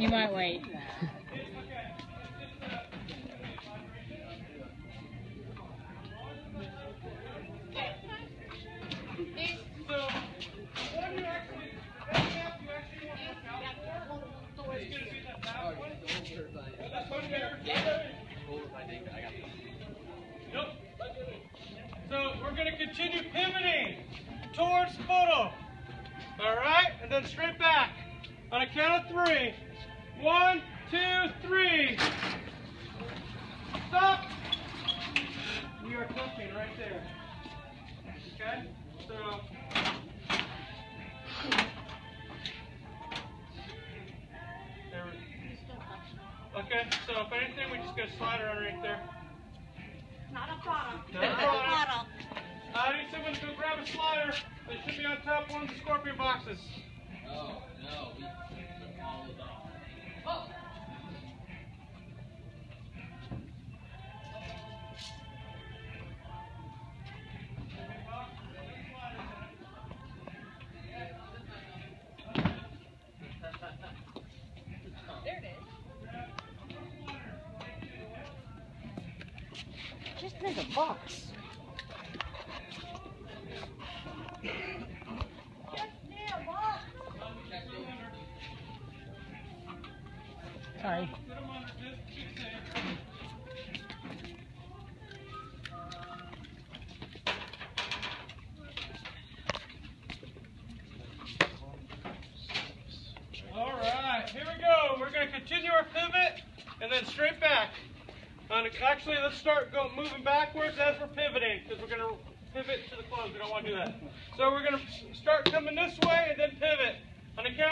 You might wait. So, actually want to we're continue pivoting towards photo. All right, and then straight back. On a count of three. One, two, three. Stop. We are clipping right there. Okay? So there we- Okay, so if anything, we just go slide her underneath there. Not a product. Not a product. I need someone to go grab a slider. They should be on top of one of the scorpion boxes. Oh, no, we took all of them. Just make a box. Sorry. Put them under just to be safe. All right, here we go. We're going to continue our pivot and then straight back. Actually, let's start going moving backwards as we're pivoting because we're going to pivot to the close. We don't want to do that. So we're going to start coming this way and then pivot. On the count